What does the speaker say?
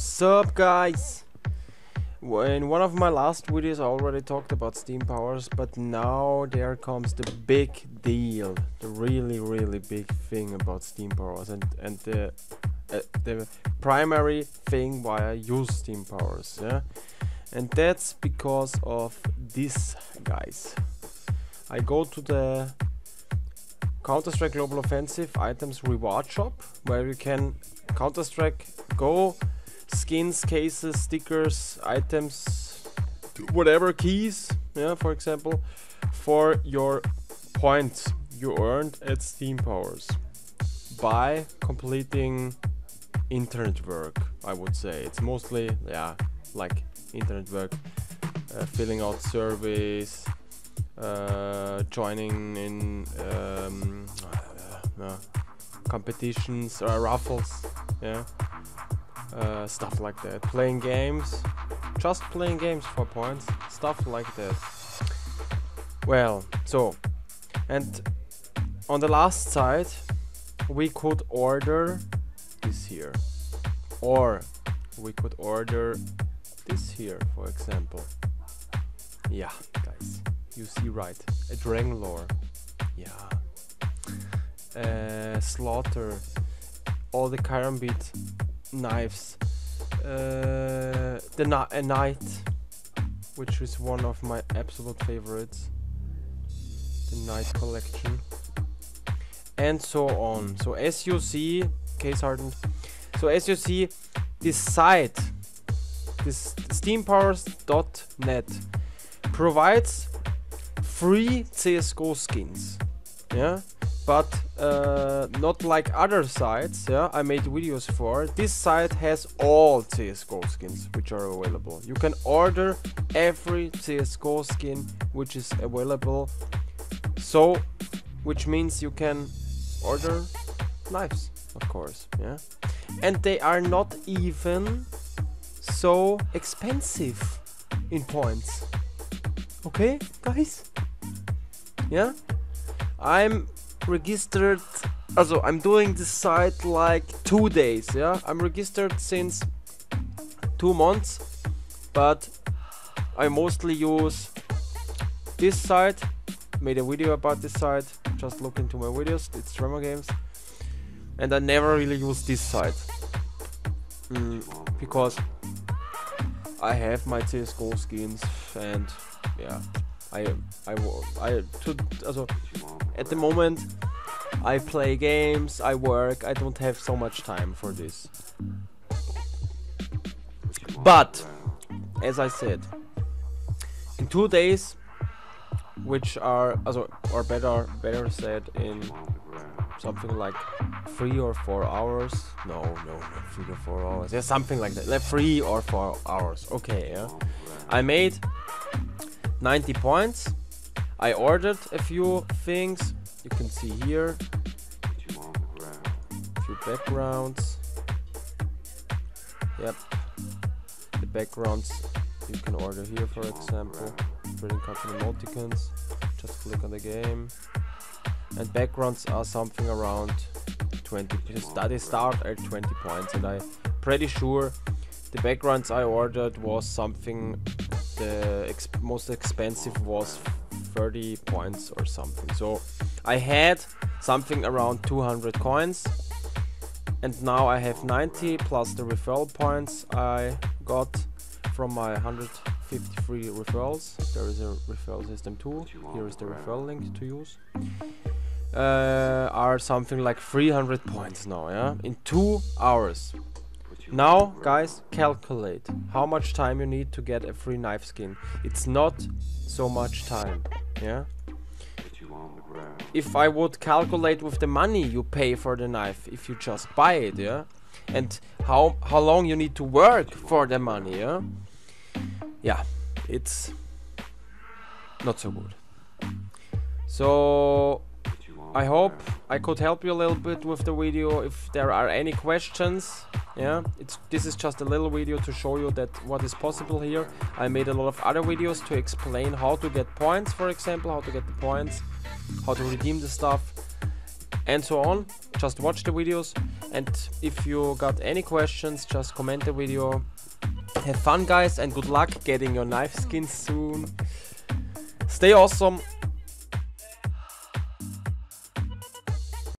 Sup guys! In one of my last videos I already talked about Steam Powers, but now there comes the big deal, the really really big thing about Steam Powers and, and the, uh, the primary thing why I use Steam Powers, yeah? And that's because of this guys. I go to the Counter-Strike Global Offensive items reward shop where you can Counter-Strike go skins, cases, stickers, items, whatever keys, yeah, for example, for your points you earned at Steam Powers by completing internet work, I would say. It's mostly, yeah, like internet work, uh, filling out surveys, uh, joining in um, uh, competitions or raffles, yeah uh, stuff like that. Playing games, just playing games for points, stuff like that. Well, so, and on the last side, we could order this here, or we could order this here, for example. Yeah, guys, you see right, a Dragon Lore, yeah, uh, Slaughter, all the Karambit knives. Uh, the a Night, which is one of my absolute favorites. The Night collection, and so on. So as you see, case hardened. So as you see, this site, this steampowers.net, provides free CS:GO skins. Yeah but uh, not like other sites yeah I made videos for. This site has all CSGO skins which are available. You can order every CSGO skin which is available. So which means you can order knives of course yeah. And they are not even so expensive in points. Okay guys? Yeah? I'm registered also I'm doing this site like two days yeah? I'm registered since two months but I mostly use this site made a video about this site just look into my videos it's Tremor Games and I never really use this site. Mm, because I have my CSGO skins and yeah I I I to also at the moment I play games, I work, I don't have so much time for this. But as I said, in two days, which are also or better better said in something like three or four hours. No, no, not three or four hours. Yeah, something like that. Like three or four hours. Okay, yeah. I made 90 points. I ordered a few things. You can see here. A few backgrounds. Yep. The backgrounds you can order here, for example. Trading custom emoticons. Just click on the game. And backgrounds are something around 20. They start at 20 points, and I'm pretty sure the backgrounds I ordered was something the ex most expensive was 30 points or something. So I had something around 200 coins and now I have 90 plus the referral points I got from my 153 referrals. There is a referral system too. Here is the referral link to use. Uh, are something like 300 points now, yeah? In two hours. Now, guys, calculate how much time you need to get a free knife skin. It's not so much time, yeah? If I would calculate with the money you pay for the knife, if you just buy it, yeah? And how, how long you need to work for the money, yeah? Yeah, it's not so good. So, I hope I could help you a little bit with the video if there are any questions yeah it's this is just a little video to show you that what is possible here I made a lot of other videos to explain how to get points for example how to get the points how to redeem the stuff and so on. Just watch the videos and if you got any questions, just comment the video. Have fun guys and good luck getting your knife skins soon. Stay awesome